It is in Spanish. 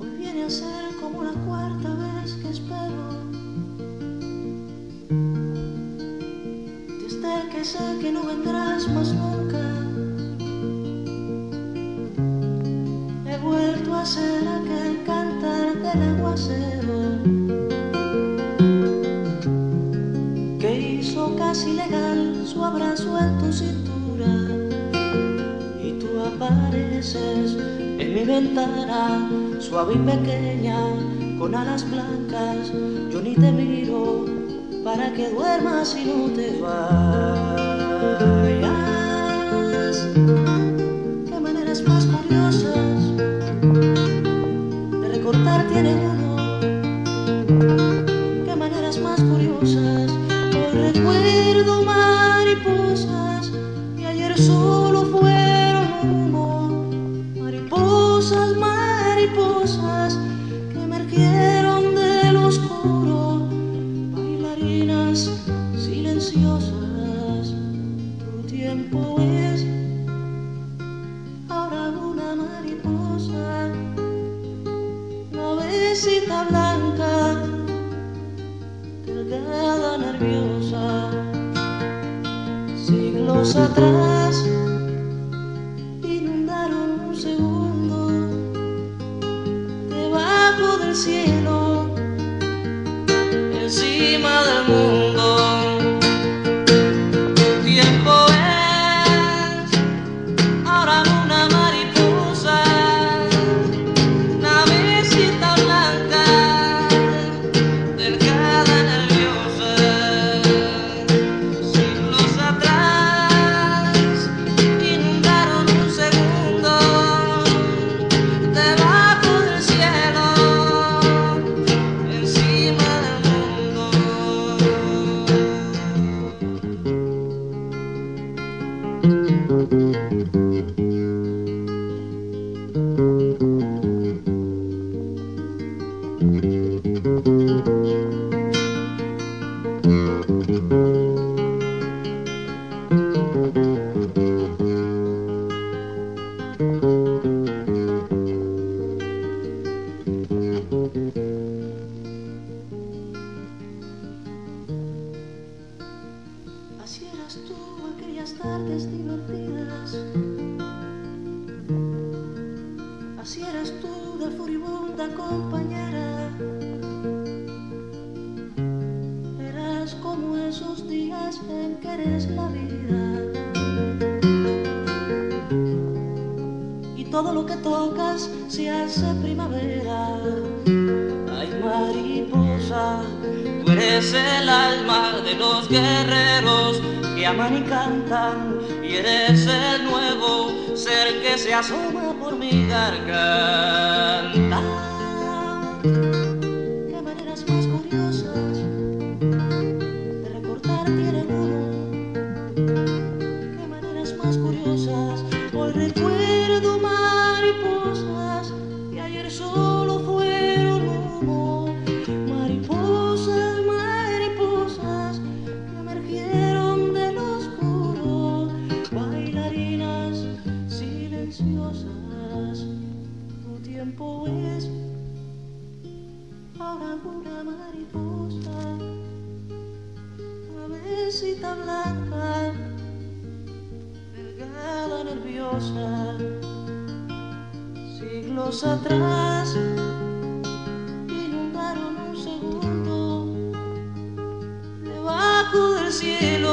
Hoy viene a ser como la cuarta vez que espero, desde que sé que no vendrás más nunca. Que hizo casi legal su abrazo en tu cintura. Y tú apareces en mi ventana suave y pequeña con alas blancas. Yo ni te miro para que duermas y no te vayas. Curiosas. Hoy recuerdo mariposas y ayer solo fueron humo. Mariposas, mariposas que emergieron del oscuro bailarinas silenciosas. Tu tiempo es ahora una mariposa, navecita blanca, delgada, nerviosa. Siglos atrás tardes divertidas. Así eras tú de furibunda compañera. Eras como esos días en que eres la vida. Y todo lo que tocas se hace primavera. Ay, mariposa, tú eres el alma de los guerreros que aman y cantan, y eres el nuevo ser que se asoma por mi garganta. Una mariposa. Cabecita blanca delgada, nerviosa. Siglos atrás inundaron un segundo debajo del cielo